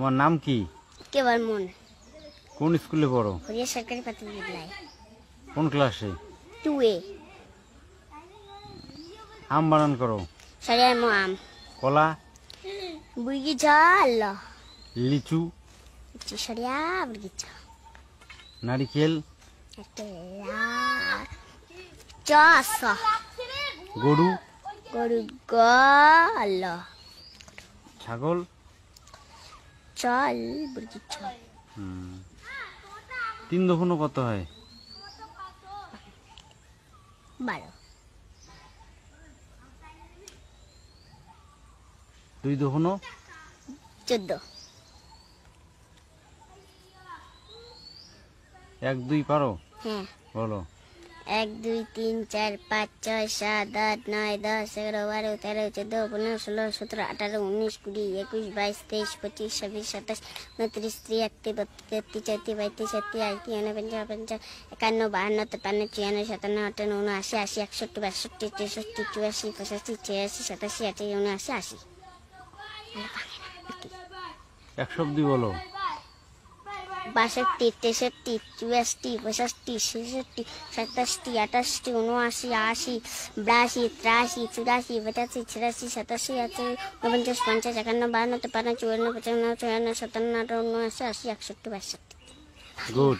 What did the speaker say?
তোমার নাম কি? কেবল মন? কোন স্কুলে পড়ো? হরিয়া সরকারি প্রাথমিক বিদ্যালয়। কোন ক্লাসে? টু এ আম বানান করো। সরিয়ার মো আম। কলা? বুড়ি জল লিচু? লিচু সরিয়া বুড়ি জল নারিকেল? চাষ গরু? গরু গল। ছাগল? চল বুড়ি চল। তিন দফনও কত হয়? বারো। দুই দফনও? চোদ্দ। এক দুই পারো? হ্যাঁ। বলো। এক, দুই, তিন, চার, পাঁচ, ছয়, সাত, আট, নয়, দশ, এগারো, বারো, তেরো, চোদ্দ, পনেরো, ষোলো, সতেরো, আঠারো, উনিশ, কুড়ি, একুশ, বাইশ, তেইশ, পঁচিশ, ছাব্বিশ, সাতাশ, উনত্রিশ বত্রিশ তেত্রিশ চৌত্রিশ, পঁয়ত্রিশ ছত্রিশ আটত্রিশ উনপঞ্চাশ পঞ্চাশ একান্ন, বাহান্ন, তেপান্ন চুয়ান্ন সাতান্ন, আটান্ন উনআশি আশি, একষট্টি, বাষট্টি, তেষট্টি, চুরাশি, পঁচাশি, ছিয়াশি, সাতাশি আটাশি উনআশি, আশি। একশো অব্দি বলো। বাষট্টি, তেষট্টি, চুয়াশি, পঁয়ষট্টি, ছেষট্টি সাতাশটি আটাশটি উনআশি, আশি, বিরাশি, ত্রাশি, চুরাশি, পঁচাশি, ছিয়াশি, সাতাশি আশি উনপঞ্চাশ, পঞ্চাশ, একান্ন, বাহান্ন, তেপান্ন, চুয়ান্ন, পঁচান্ন চুয়ান্ন সাতান্ন, আটান্ন, উনআশি, আশি, একষট্টি, বাষট্টি। গুড